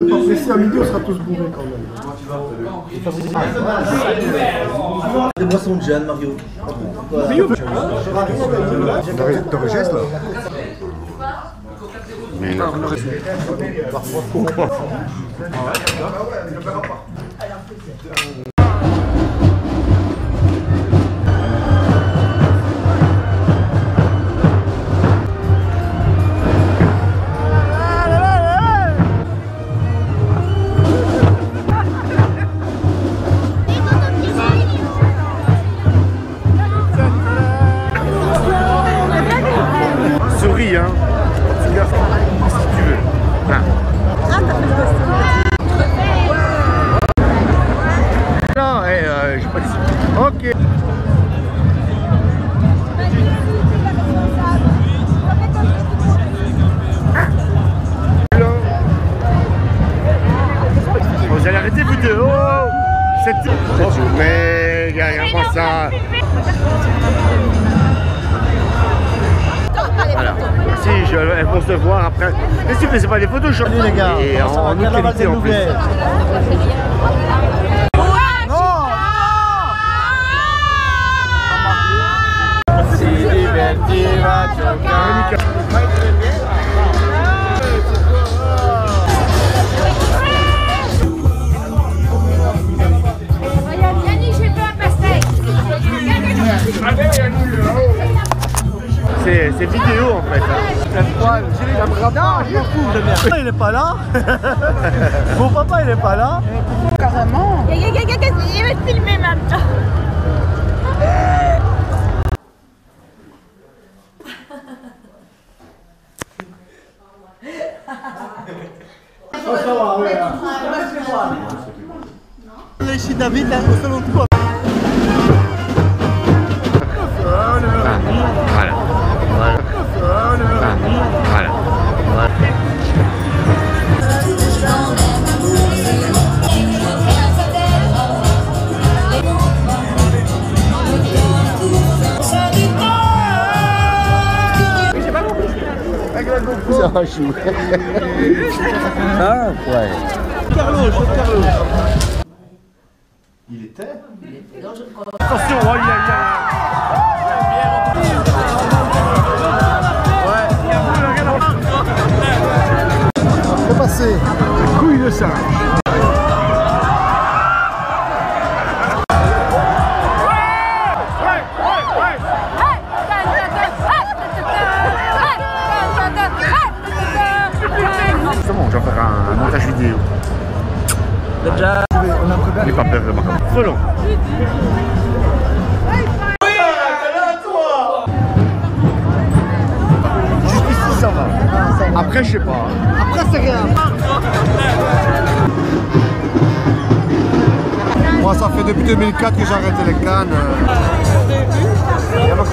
Si à midi on sera tous bourrés quand même. Des boissons de Jeanne, Mario. T'aurais geste là. Souris, Vous allez arrêter vous deux. Oh C'est oh, Mais, regarde ça. Voilà. Si, je, elles vont se voir après. Mais si, mais c'est pas des photos, je les gars, Et en, ça en en C'est vidéo en fait. hein. Non, je m'en fous de merde. Il est pas là. Mon papa il est pas là. Il va te filmer maintenant. David, là, au salon de quoi Ça va chou. Ah, ouais. Carlo, je suis Carlo. Il était Attention, oh, il y a, il y a- passer Couille de singe vidéo. Déjà, on a préparé. Pas Trop long. Jusqu'ici ça va. Après je sais pas. Après c'est rien Moi ça fait depuis 2004 que j'ai arrêté les cannes. Oh,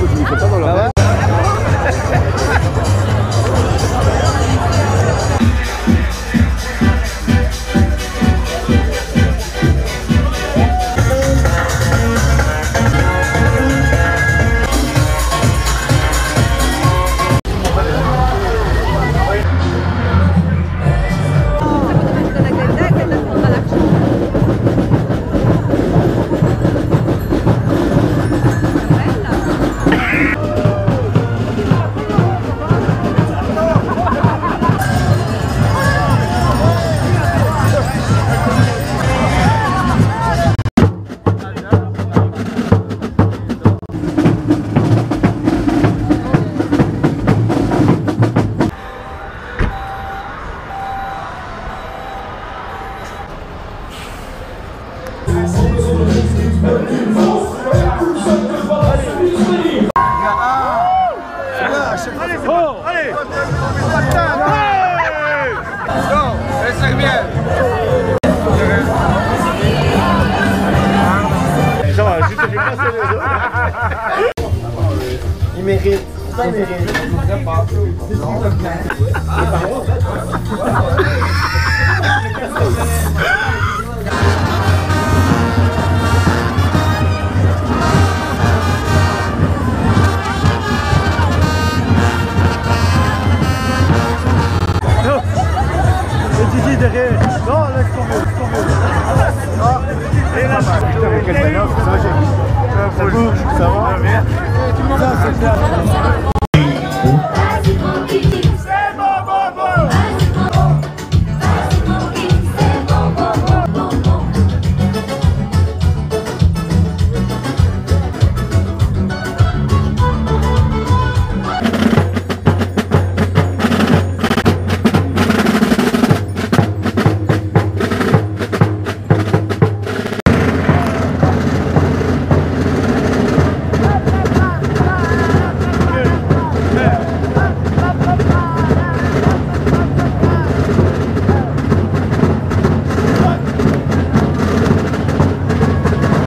Il mérite. Ça, il mérite. Derrière. Non, laisse tomber, laisse tomber. Ah, et là, bel offre, ça, bouge, ça va Ça.